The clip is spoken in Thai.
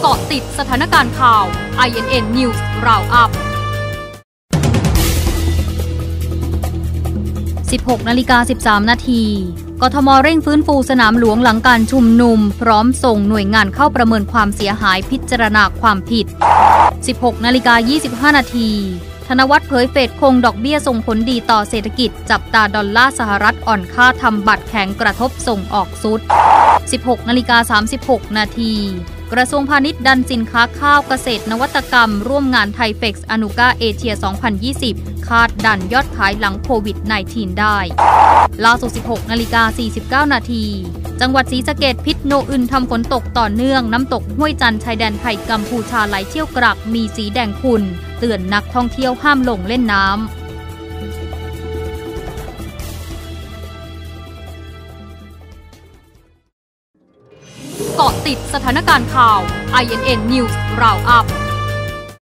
เกาะติดสถานการณ์ข่าว INN News Roundup 16นาฬิกา13 นาที กทมเร่งฟื้นฟูสนามหลวงหลังการชุมนุม พร้อมส่งหน่วยงานเข้าประเมินความเสียหายพิจารณาความผิด 16นาฬิกา25 นาที ธนวัฒน์เผยเฟดคงดอกเบี้ยส่งผลดีต่อเศรษฐกิจ จับตาดอลลาร์สหรัฐอ่อนค่าทำบัตรแข็งกระทบส่งออกสุด 16นาฬิกา36 นาที กระทรวงพาณิชย์ดันสินค้าข้าวเกษตรนวัตกรรม ร่วมงานไทเฟกซ์อนุกาเอเชีย 2020 คาดดันยอดขายหลังโควิด -19 ได้ ล่าสุด 16 นาฬิกา 49 นาที จังหวัดศรีสะเกดพิษโนอึนทำฝนตกต่อเนื่อง น้ำตกห้วยจันชายแดนไทยกัมพูชาไหลเชี่ยวกรากมีสีแดงขุ่นเตือนนักท่องเที่ยวห้ามลงเล่นน้ำะติดสถานการณ์ข่าว INN News Roundup